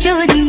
to